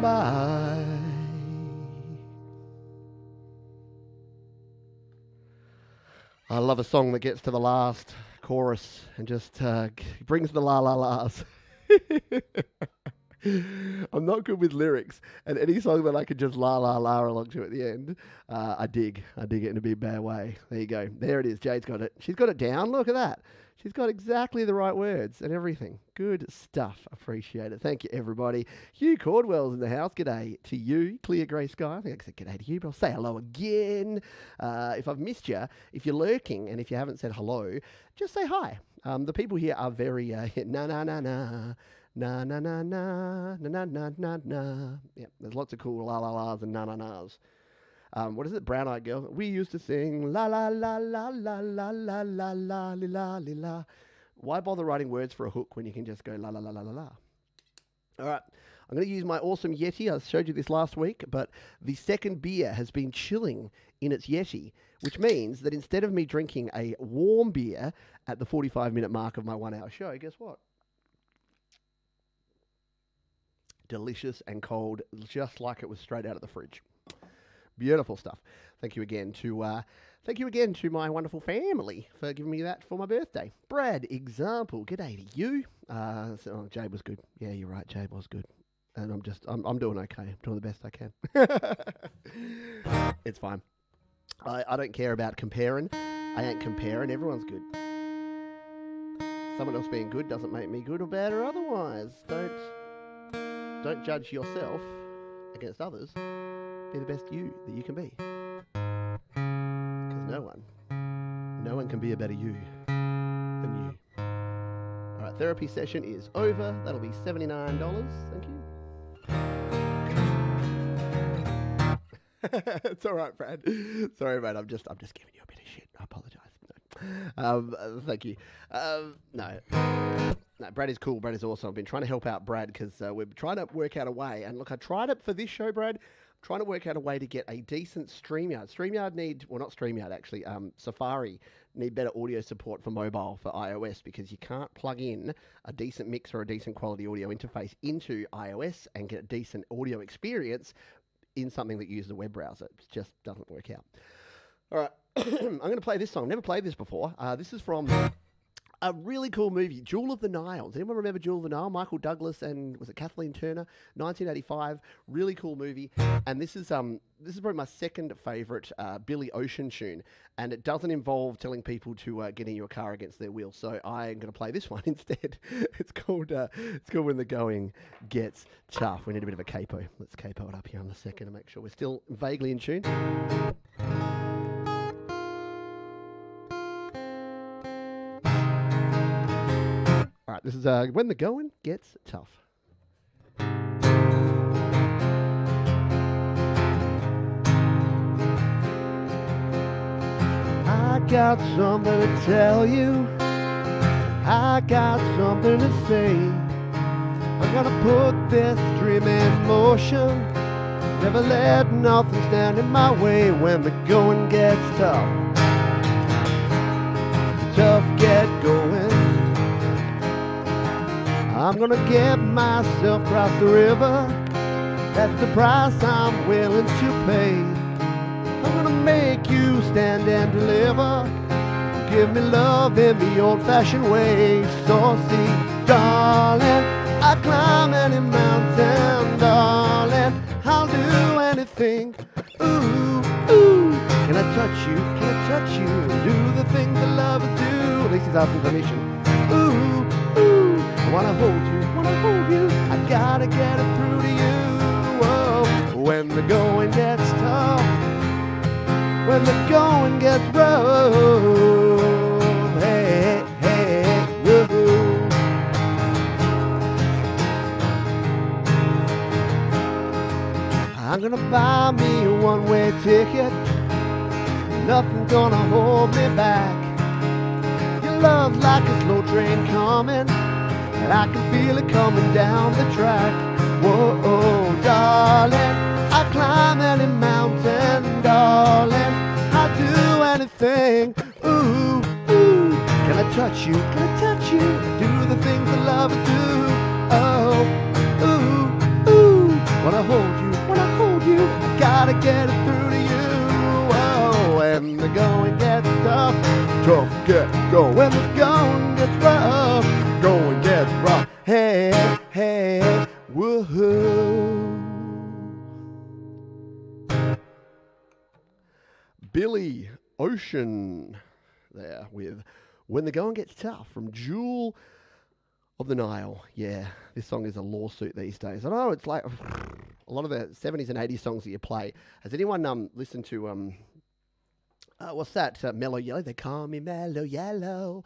by. I love a song that gets to the last chorus and just uh, brings the la la las. [laughs] I'm not good with lyrics, and any song that I can just la la la along to at the end, uh, I dig. I dig it in a big bad way. There you go. There it is. Jade's got it. She's got it down. Look at that. She's got exactly the right words and everything. Good stuff. Appreciate it. Thank you, everybody. Hugh Cordwell's in the house. G'day to you. Clear grey sky. I think I said g'day to you, but I'll say hello again. Uh, if I've missed you, if you're lurking and if you haven't said hello, just say hi. Um, the people here are very uh, na [laughs] na na na. Na na na na na na na na na. Yeah, there's lots of cool la la la's and na na na's. Um, what is it? Brown Eyed Girl. We used to sing la la la la la la la la la la li la. Why bother writing words for a hook when you can just go la la la la la la? All right. I'm going to use my awesome Yeti. I showed you this last week, but the second beer has been chilling in its Yeti, which means that instead of me drinking a warm beer at the 45 minute mark of my one hour show, guess what? Delicious and cold, just like it was straight out of the fridge. Beautiful stuff. Thank you again to uh, thank you again to my wonderful family for giving me that for my birthday. Brad, example. G'day to you. Uh, so, oh, Jade was good. Yeah, you're right. Jade was good. And I'm just I'm, I'm doing okay. I'm doing the best I can. [laughs] it's fine. I, I don't care about comparing. I ain't comparing. Everyone's good. Someone else being good doesn't make me good or bad or otherwise. Don't don't judge yourself against others be the best you that you can be. Because no one, no one can be a better you than you. All right, therapy session is over. That'll be $79. Thank you. [laughs] it's all right, Brad. Sorry, mate. I'm just, I'm just giving you a bit of shit. I apologize. No. Um, uh, thank you. Um, no. No, Brad is cool. Brad is awesome. I've been trying to help out Brad because uh, we're trying to work out a way. And look, I tried it for this show, Brad trying to work out a way to get a decent StreamYard. StreamYard need, well, not StreamYard actually, um, Safari need better audio support for mobile for iOS because you can't plug in a decent mix or a decent quality audio interface into iOS and get a decent audio experience in something that uses a web browser. It just doesn't work out. All right, [coughs] I'm going to play this song. Never played this before. Uh, this is from a really cool movie, Jewel of the Nile. Does anyone remember Jewel of the Nile? Michael Douglas and was it Kathleen Turner? 1985. Really cool movie. And this is um this is probably my second favorite uh, Billy Ocean tune, and it doesn't involve telling people to uh, get in your car against their will. So I am going to play this [laughs] one instead. it's called uh, it's called When the Going Gets Tough. We need a bit of a capo. Let's capo it up here in a second to make sure we're still vaguely in tune. Right, this is uh, when the going gets tough. I got something to tell you. I got something to say. I'm gonna put this dream in motion. Never let nothing stand in my way when the going gets tough. Tough get going. I'm gonna get myself across the river. That's the price I'm willing to pay. I'm gonna make you stand and deliver. Give me love in the old fashioned way. So see, darling, I climb any mountain, darling. I'll do anything. Ooh, ooh. Can I touch you? Can I touch you? Do the things that lovers do. At least he's asking permission. Ooh, wanna hold you, wanna hold you. I gotta get it through to you. Whoa. When the going gets tough, when the going gets rough. Hey, hey, woo. I'm gonna buy me a one-way ticket. Nothing's gonna hold me back. Your love's like a slow train coming, I can feel it coming down the track. Whoa, darling, I climb any mountain, darling. I'll do anything. Ooh, ooh. Can I touch you? Can I touch you? Do the things that lovers do. Oh, ooh, ooh. when I hold you? when I hold you? I gotta get it through to you. Oh, when the going gets tough, tough get going. When the going gets rough, going gets rock. Hey, hey, woohoo. Billy Ocean there with When the Going Gets Tough from Jewel of the Nile. Yeah, this song is a lawsuit these days. I know it's like [sighs] a lot of the 70s and 80s songs that you play. Has anyone um listened to um uh, what's that? Uh, Mellow Yellow. They call me Mellow Yellow.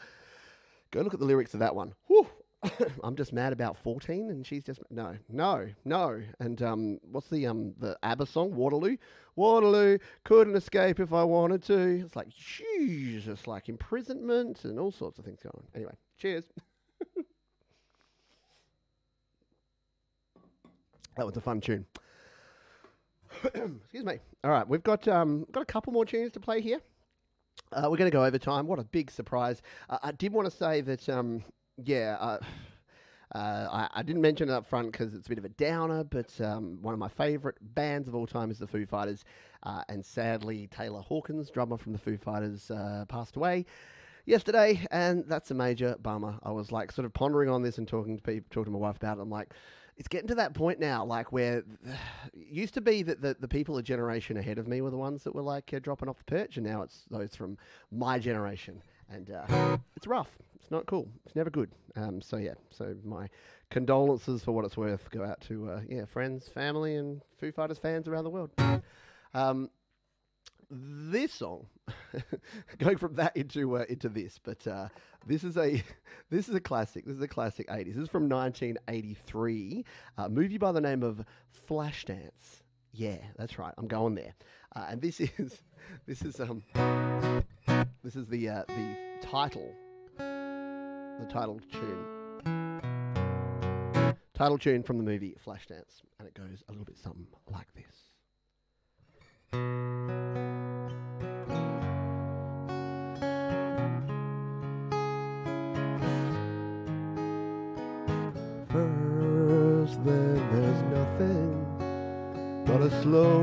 Go look at the lyrics of that one. Whew. [laughs] I'm just mad about 14 and she's just no, no, no. And um what's the um the ABBA song Waterloo? Waterloo couldn't escape if I wanted to. It's like Jesus, like imprisonment and all sorts of things going on. Anyway, cheers. [laughs] that was a fun tune. [coughs] Excuse me. All right, we've got um, got a couple more tunes to play here. Uh, we're going to go over time. What a big surprise! Uh, I did want to say that, um, yeah, uh, [sighs] uh, I, I didn't mention it up front because it's a bit of a downer, but um, one of my favourite bands of all time is the Foo Fighters, uh, and sadly, Taylor Hawkins, drummer from the Foo Fighters, uh, passed away yesterday, and that's a major bummer. I was like sort of pondering on this and talking to people, talking to my wife about it. I'm like, it's getting to that point now, like where [sighs] used to be that the, the people a generation ahead of me were the ones that were like uh, dropping off the perch, and now it's those from my generation, and uh, it's rough. It's not cool. It's never good. Um, so yeah, so my condolences for what it's worth go out to uh, yeah friends, family, and Foo Fighters fans around the world. Um, this song, [laughs] going from that into uh, into this, but uh, this is a [laughs] this is a classic. This is a classic '80s. This is from 1983, a movie by the name of Flashdance. Yeah, that's right. I'm going there. Uh, and this [laughs] is this is um this is the uh, the title the title tune title tune from the movie Flashdance, and it goes a little bit something like this. But a slow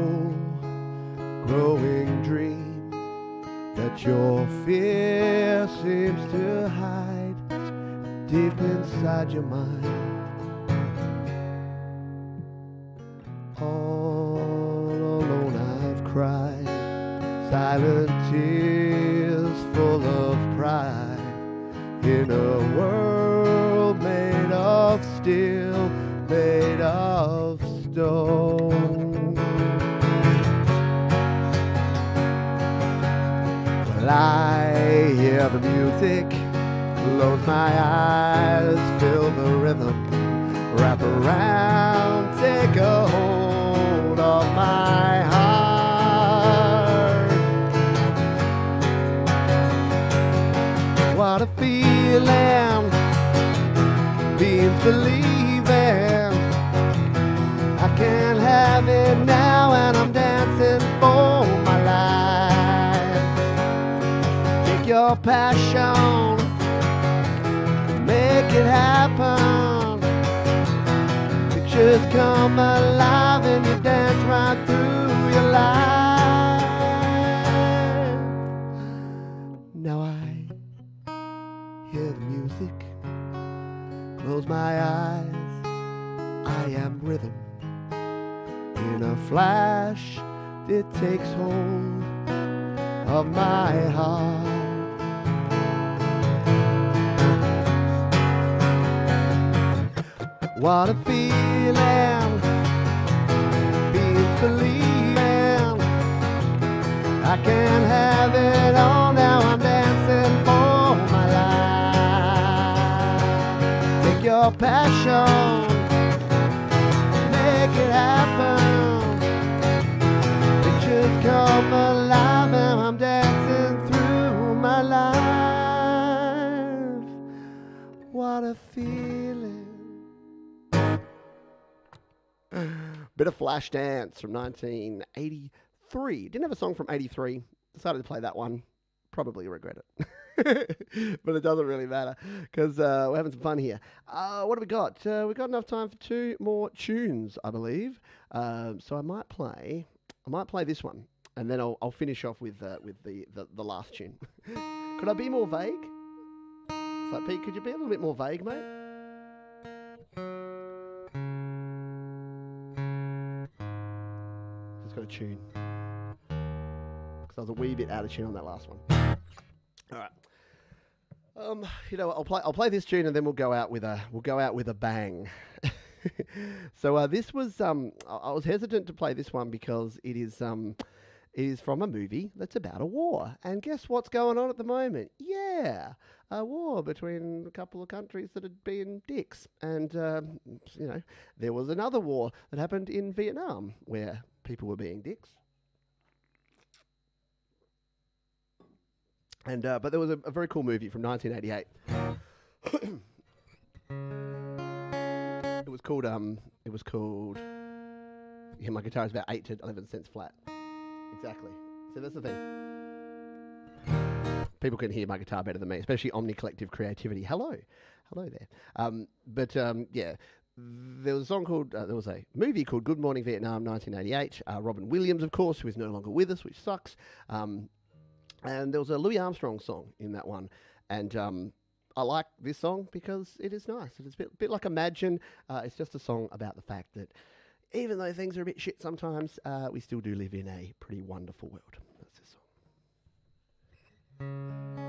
growing dream that your fear seems to hide deep inside your mind. All alone I've cried silent tears full of pride in a world made of steel, made of stone. I hear the music, close my eyes, feel the rhythm, wrap around, take a hold of my heart. What a feeling, being believing. Your passion, make it happen. Pictures come alive and you dance right through your life. Now I hear the music, close my eyes, I am rhythm. In a flash, it takes hold of my heart. What a feeling, being believing. I can't have it all now. I'm dancing for my life. Take your passion, make it happen. Pictures come alive, and I'm dancing through my life. What a feeling. Bit of flash dance from 1983. Didn't have a song from 83. Decided to play that one. Probably regret it. [laughs] but it doesn't really matter because uh, we're having some fun here. Uh, what have we got? Uh, we've got enough time for two more tunes, I believe. Um, so I might play. I might play this one, and then I'll, I'll finish off with uh, with the, the, the last tune. [laughs] could I be more vague? So Pete, could you be a little bit more vague, mate? Just got a tune. Because I was a wee bit out of tune on that last one. All right. Um, you know, I'll play. I'll play this tune, and then we'll go out with a. We'll go out with a bang. [laughs] so uh, this was. Um, I, I was hesitant to play this one because it is. Um, it is from a movie that's about a war. And guess what's going on at the moment? Yeah, a war between a couple of countries that had been dicks. And, um, you know, there was another war that happened in Vietnam where people were being dicks. And, uh, but there was a, a very cool movie from 1988. it was called, um, it was called, yeah, my guitar is about 8 to 11 cents flat. Exactly. So that's the thing. People can hear my guitar better than me, especially Omni Collective Creativity. Hello, hello there. Um, but um, yeah, there was a song called, uh, there was a movie called Good Morning Vietnam, 1988. Uh, Robin Williams, of course, who is no longer with us, which sucks. Um, and there was a Louis Armstrong song in that one, and um, I like this song because it is nice. It is a bit, bit like Imagine. Uh, it's just a song about the fact that even though things are a bit shit sometimes, uh, we still do live in a pretty wonderful world. That's this song.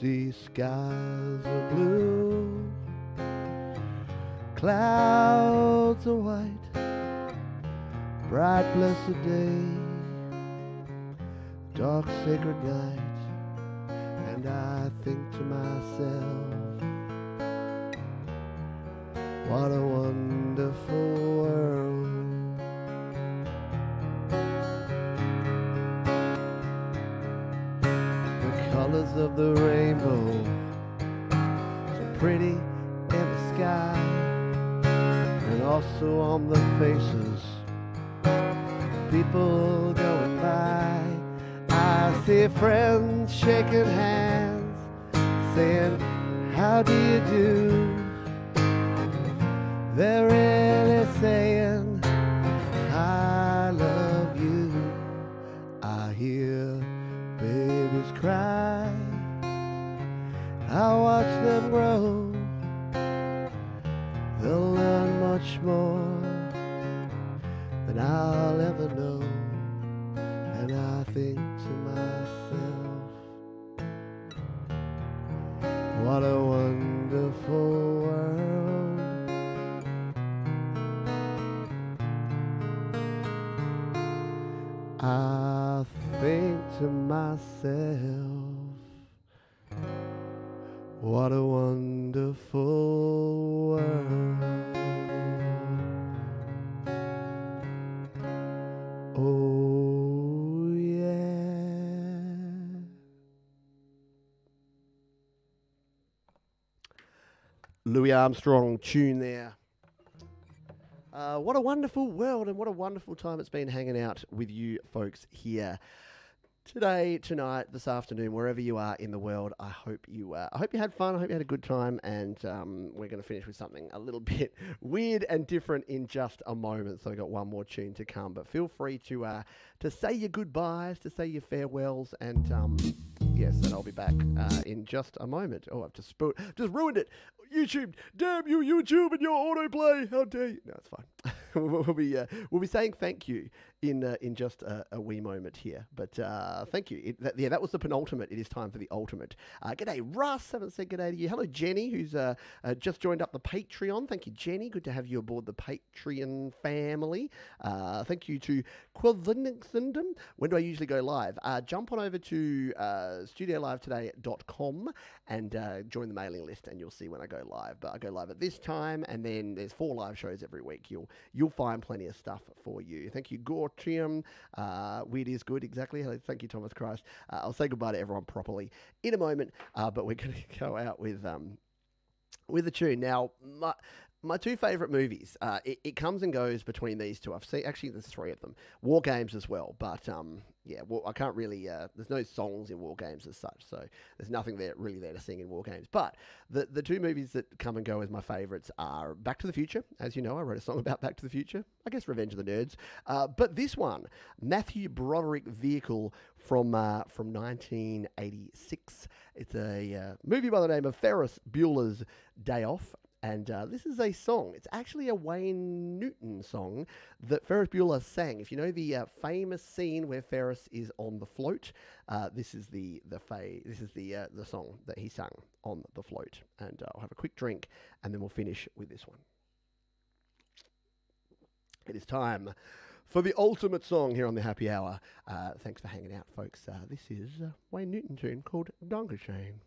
see skies are blue, clouds are white, bright blessed day, dark sacred night, and I think to myself, what a wonderful world. Colors of the rainbow, so pretty in the sky, and also on the faces of people going by. I see friends shaking hands, saying, How do you do? They're really saying, I love you. I hear babies cry. I watch them grow. They'll learn much more than I'll ever know. And I think to myself, what a wonderful world. I think to myself. Armstrong tune there. Uh, what a wonderful world and what a wonderful time it's been hanging out with you folks here today, tonight, this afternoon, wherever you are in the world. I hope you, uh, I hope you had fun. I hope you had a good time, and um, we're going to finish with something a little [laughs] bit weird and different in just a moment. So I've got one more tune to come, but feel free to uh, to say your goodbyes, to say your farewells, and um, yes, and I'll be back uh, in just a moment. Oh, I've just spo- just ruined it. YouTube, damn you, YouTube, and your autoplay. How dare you? No, it's fine. [laughs] we'll, be uh, we'll be saying thank you in uh, in just a, a wee moment here. But uh, thank you. It, that, yeah, that was the penultimate. It is time for the ultimate. Uh, g'day, Russ. Haven't said g'day to you. Hello, Jenny, who's uh, uh, just joined up the Patreon. Thank you, Jenny. Good to have you aboard the Patreon family. Uh, thank you to Quillingsendom. When do I usually go live? Uh, jump on over to uh, studiolivetoday.com and join the mailing list, and you'll see when I go live. But I go live at this time, and then there's four live shows every week. You'll you'll find plenty of stuff for you. Thank you, Gortium. Uh, weird is good, exactly. Thank you, Thomas Christ. Uh, I'll say goodbye to everyone properly in a moment, uh, but we're going [laughs] to go out with um, with a tune. Now, my, my two favourite movies, uh, it, it comes and goes between these two. I've seen, actually, there's three of them. War Games as well, but um, yeah, well, I can't really, uh, there's no songs in War Games as such, so there's nothing there really there to sing in War Games. But the, the two movies that come and go as my favourites are Back to the Future. As you know, I wrote a song [laughs] about Back to the Future. I guess Revenge of the Nerds. Uh, but this one, Matthew Broderick vehicle from uh, from 1986. It's a uh, movie by the name of Ferris Bueller's Day Off. And uh, this is a song. It's actually a Wayne Newton song that Ferris Bueller sang. If you know the uh, famous scene where Ferris is on the float, uh, this is the the fa- this is the uh, the song that he sang on the float. And uh, I'll have a quick drink, and then we'll finish with this one. It is time for the ultimate song here on the Happy Hour. Uh, thanks for hanging out, folks. This is Wayne Newton tune called Danke Schoen.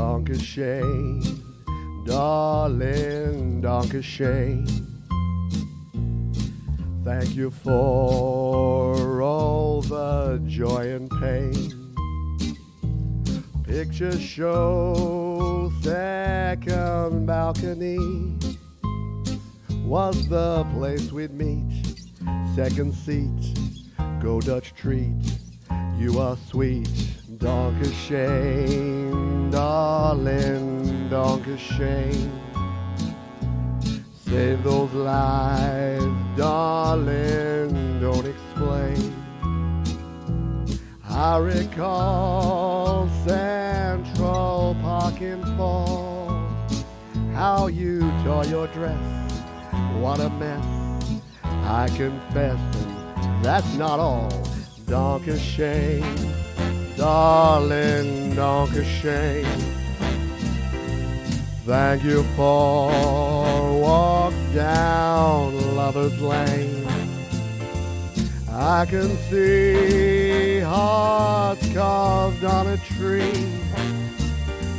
Danke Schoen, darling Danke Schoen. Thank you for all the joy and pain. Picture show, second balcony was the place we'd meet. Second seat, go Dutch treat. You are sweet, Danke Schoen, darling Danke Schoen. Save those lives, darling, don't explain. I recall Central Park in fall. How you tore your dress, what a mess. I confess, and that's not all. Danke Schoen, darling Danke Schoen. Thank you for walk down Lover's Lane. I can see hearts carved on a tree,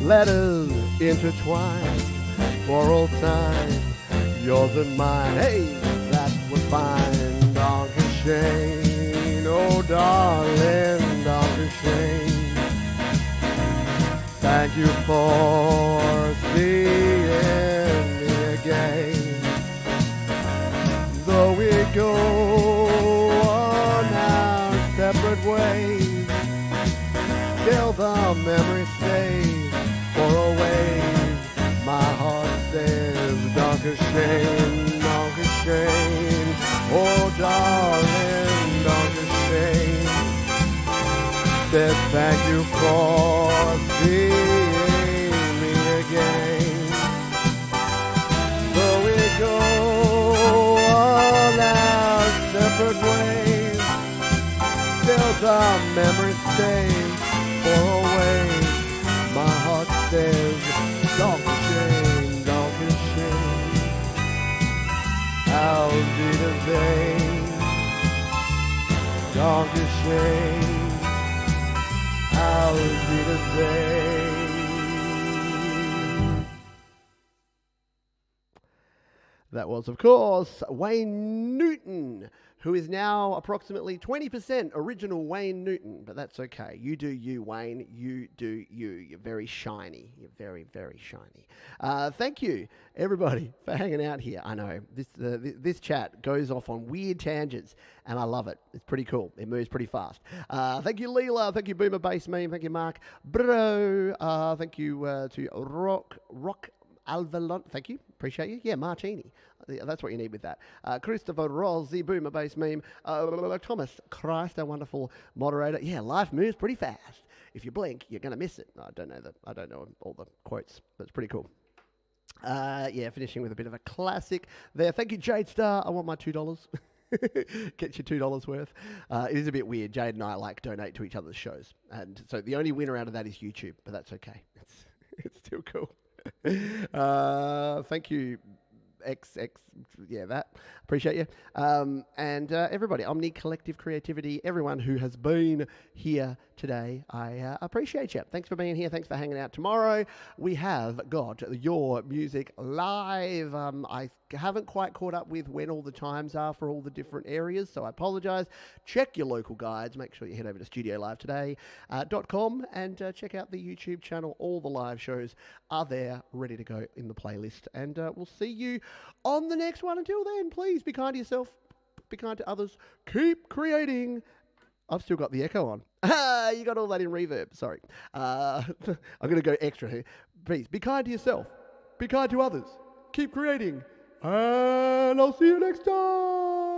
letters intertwined for all time, yours and mine. Hey, that was fine, Danke Schoen, oh darling Thank you for seeing me again. Though we go on our separate ways, still the memory stays for a always. My heart says, Danke Schoen, Donkershane, oh darling said thank you for seeing me again. Though we go on our separate ways, still the memory stays for always. My heart says, Danke Schoen, Danke Schoen. vein. Dr. Shane, how That was, of course, Wayne Newton, who is now approximately 20% original Wayne Newton, but that's okay. You do you, Wayne. You do you. You're very shiny. You're very, very shiny. Uh, thank you, everybody, [laughs] for hanging out here. I know this, uh, th- this chat goes off on weird tangents, and I love it. It's pretty cool. It moves pretty fast. Uh, thank you, Leela. Thank you, Boomer Base Meme. Thank you, Mark. Bro. Uh, thank you uh, to Rock Rock Alvalon. Thank you. Appreciate you. Yeah, Martini. Yeah, That's what you need with that. Uh, Christopher Rossi, Boomer Base Meme. Uh, Thomas Christ, our wonderful moderator. Yeah, life moves pretty fast. If you blink, you're going to miss it. I don't know that. I don't know all the quotes, but it's pretty cool. Uh, yeah, finishing with a bit of a classic there. Thank you, Jade Star. I want my two dollars. [laughs] Get your two dollars worth. Uh, it is a bit weird. Jade and I like donate to each other's shows, and so the only winner out of that is YouTube, but that's okay. It's [laughs] it's still cool. [laughs] uh, thank you, X X. Yeah, that appreciate you. Um, and uh, everybody, Omni Collective Creativity, everyone who has been here today, I uh, appreciate you. Thanks for being here. Thanks for hanging out. Tomorrow we have got your music live. Um, I haven't quite caught up with when all the times are for all the different areas, so I apologise. Check your local guides. Make sure you head over to Studio Live uh, and uh, check out the YouTube channel. All the live shows are there, ready to go in the playlist. And uh, we'll see you on the next one. Until then, please be kind to yourself, be kind to others, keep creating. I've still got the echo on. [laughs] Ah, you got all that in reverb. Sorry. Uh, [laughs] I'm going to go extra here. Please be kind to yourself, be kind to others, keep creating, and I'll see you next time.